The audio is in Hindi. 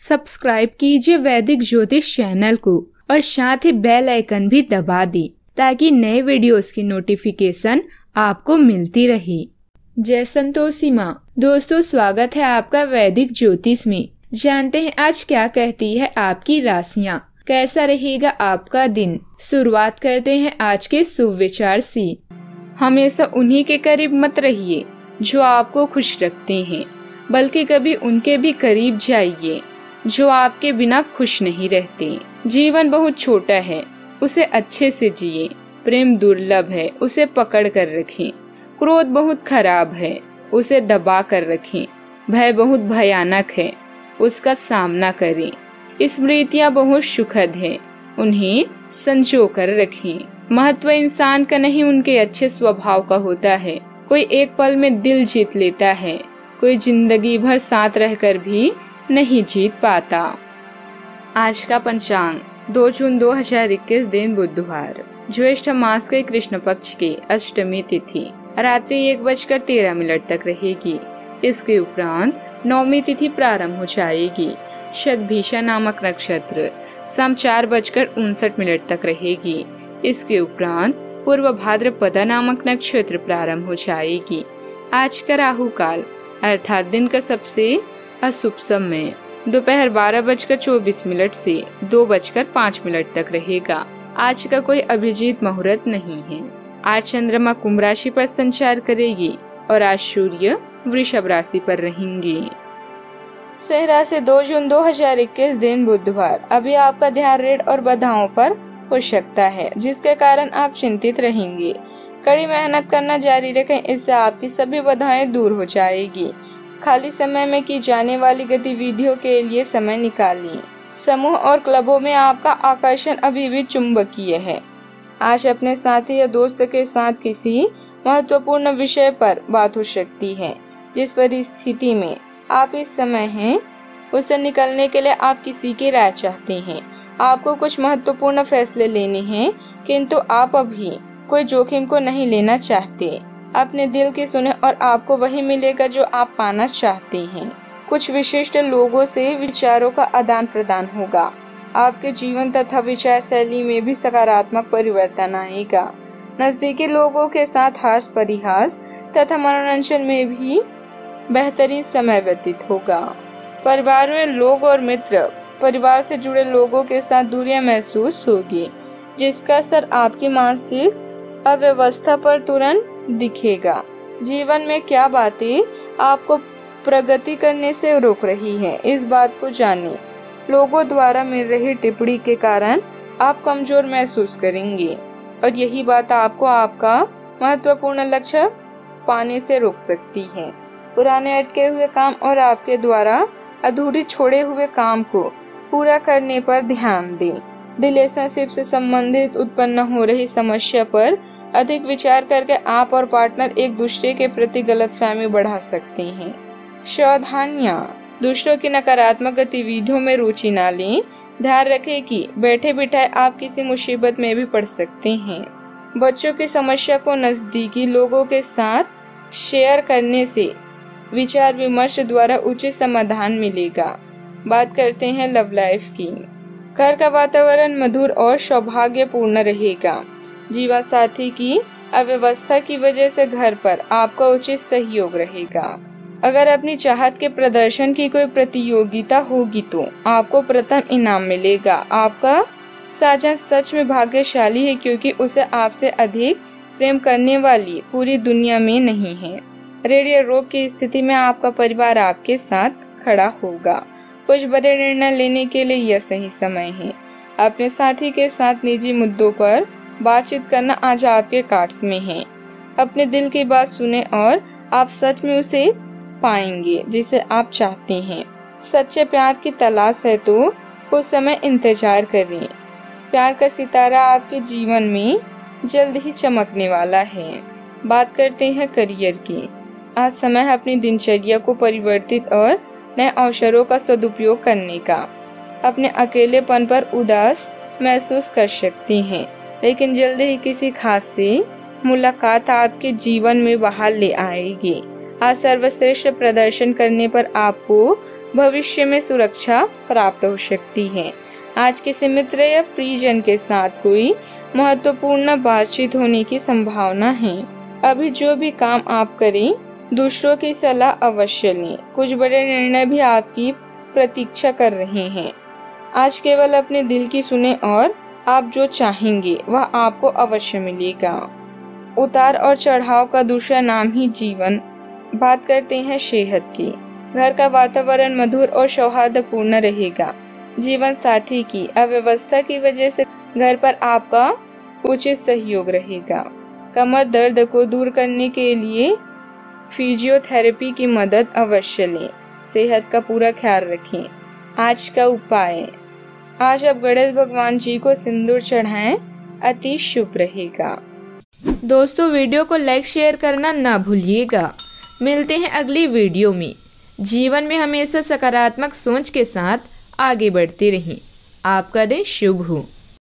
सब्सक्राइब कीजिए वैदिक ज्योतिष चैनल को और साथ ही बेल आइकन भी दबा दी ताकि नए वीडियोस की नोटिफिकेशन आपको मिलती रहे। जय संतोषी माँ। दोस्तों, स्वागत है आपका वैदिक ज्योतिष में। जानते हैं आज क्या कहती है आपकी राशियाँ। कैसा रहेगा आपका दिन? शुरुआत करते हैं आज के सुविचार से। हमेशा उन्हीं के करीब मत रहिए, जो आपको खुश रखते हैं, बल्कि कभी उनके भी करीब जाइए। जो आपके बिना खुश नहीं रहते। जीवन बहुत छोटा है, उसे अच्छे से जिए। प्रेम दुर्लभ है, उसे पकड़ कर रखें। क्रोध बहुत खराब है, उसे दबा कर रखें। भय बहुत भयानक है, उसका सामना करें। स्मृतियाँ बहुत सुखद है, उन्हें संजो कर रखें। महत्व इंसान का नहीं, उनके अच्छे स्वभाव का होता है। कोई एक पल में दिल जीत लेता है, कोई ज़िंदगी भर साथ रहकर भी नहीं जीत पाता। आज का पंचांग 2 जून 2021 दिन बुधवार। ज्येष्ठ मास के कृष्ण पक्ष की अष्टमी तिथि, रात्रि एक बजकर तेरह मिनट तक रहेगी। इसके उपरांत नौमी तिथि प्रारंभ हो जाएगी। शतभीषा नामक नक्षत्र, शाम चार बजकर उनसठ मिनट तक रहेगी। इसके उपरांत पूर्व भाद्रपदा नामक नक्षत्र प्रारंभ हो जाएगी। आज का राहु काल अर्थात दिन का सबसे अशुभ समय। दोपहर बारह बजकर चौबीस मिनट से दो बजकर पाँच मिनट तक रहेगा। आज का कोई अभिजीत मुहूर्त नहीं है। आज चंद्रमा कुंभ राशि पर संचार करेगी और आज सूर्य वृषभ राशि पर रहेंगे। सहरा से 2 जून 2021 दिन बुधवार। अभी आपका ध्यान रेड और बाधाओं पर हो सकता है, जिसके कारण आप चिंतित रहेंगे। कड़ी मेहनत करना जारी रखें, इससे आपकी सभी बाधाएँ दूर हो जाएगी। खाली समय में की जाने वाली गतिविधियों के लिए समय निकालिए समूह और क्लबों में आपका आकर्षण अभी भी चुंबकीय है। आज अपने साथी या दोस्त के साथ किसी महत्वपूर्ण विषय पर बात हो सकती है, जिस परिस्थिति में आप इस समय हैं उससे निकलने के लिए आप किसी की राय चाहते हैं। आपको कुछ महत्वपूर्ण फैसले लेने हैं, किंतु आप अभी कोई जोखिम को नहीं लेना चाहते। अपने दिल की सुने और आपको वही मिलेगा जो आप पाना चाहते हैं। कुछ विशिष्ट लोगों से विचारों का आदान प्रदान होगा। आपके जीवन तथा विचार शैली में भी सकारात्मक परिवर्तन आएगा। नजदीकी लोगों के साथ हास परिहास तथा मनोरंजन में भी बेहतरीन समय व्यतीत होगा। परिवार में लोग और मित्र, परिवार से जुड़े लोगों के साथ दूरियाँ महसूस होगी, जिसका असर आपकी मानसिक अव्यवस्था पर तुरंत दिखेगा। जीवन में क्या बातें आपको प्रगति करने से रोक रही हैं, इस बात को जानिए। लोगों द्वारा मिल रही टिप्पणी के कारण आप कमज़ोर महसूस करेंगे। और यही बात आपको आपका महत्वपूर्ण लक्ष्य पाने से रोक सकती है। पुराने अटके हुए काम और आपके द्वारा अधूरी छोड़े हुए काम को पूरा करने पर ध्यान दें। रिलेशनशिप से संबंधित उत्पन्न हो रही समस्या पर अधिक विचार करके आप और पार्टनर एक दूसरे के प्रति गलत फहमी बढ़ा सकते हैं। सावधानियाँ। दूसरों की नकारात्मक गतिविधियों में रुचि न लें। ध्यान रखें कि बैठे बिठाए आप किसी मुसीबत में भी पड़ सकते हैं। बच्चों की समस्या को नजदीकी लोगों के साथ शेयर करने से विचार विमर्श द्वारा उचित समाधान मिलेगा। बात करते हैं लव लाइफ की। घर का वातावरण मधुर और सौभाग्यपूर्ण रहेगा। जीवा साथी की अव्यवस्था की वजह से घर पर आपका उचित सहयोग रहेगा। अगर अपनी चाहत के प्रदर्शन की कोई प्रतियोगिता होगी तो आपको प्रथम इनाम मिलेगा। आपका साजन सच में भाग्यशाली है क्योंकि उसे आपसे अधिक प्रेम करने वाली पूरी दुनिया में नहीं है। रेडियो रोग की स्थिति में आपका परिवार आपके साथ खड़ा होगा। कुछ बड़े निर्णय लेने के लिए यह सही समय है। अपने साथी के साथ निजी मुद्दों पर बातचीत करना आज आपके कार्ड्स में है। अपने दिल की बात सुने और आप सच में उसे पाएँगे, जिसे आप चाहते हैं। सच्चे प्यार की तलाश है तो कुछ समय इंतज़ार करें। प्यार का सितारा आपके जीवन में जल्द ही चमकने वाला है। बात करते हैं करियर की। आज समय है अपनी दिनचर्या को परिवर्तित और नए अवसरों का सदुपयोग करने का। अपने अकेलेपन पर उदास महसूस कर सकती हैं। लेकिन जल्द ही किसी खास से मुलाकात आपके जीवन में बाहर ले आएगी। आज सर्वश्रेष्ठ प्रदर्शन करने पर आपको भविष्य में सुरक्षा प्राप्त हो सकती है। आज किसी मित्र या प्रियजन के साथ कोई महत्वपूर्ण बातचीत होने की संभावना है। अभी जो भी काम आप करें, दूसरों की सलाह अवश्य लें। कुछ बड़े निर्णय भी आपकी प्रतीक्षा कर रहे हैं। आज केवल अपने दिल की सुने और आप जो चाहेंगे, वह आपको अवश्य मिलेगा। उतार और चढ़ाव का दूसरा नाम ही जीवन। बात करते हैं सेहत की। घर का वातावरण मधुर और सौहार्दपूर्ण रहेगा। जीवन साथी की अव्यवस्था की वजह से घर पर आपका उचित सहयोग रहेगा। कमर दर्द को दूर करने के लिए फिजियोथेरेपी की मदद अवश्य लें। सेहत का पूरा ख्याल रखें। आज का उपाय। आज आप गणेश भगवान जी को सिंदूर चढ़ाएँ, अति शुभ रहेगा। दोस्तों, वीडियो को लाइक शेयर करना ना भूलिएगा। मिलते हैं अगली वीडियो में। जीवन में हमेशा सकारात्मक सोच के साथ आगे बढ़ते रहें। आपका दिन शुभ हो।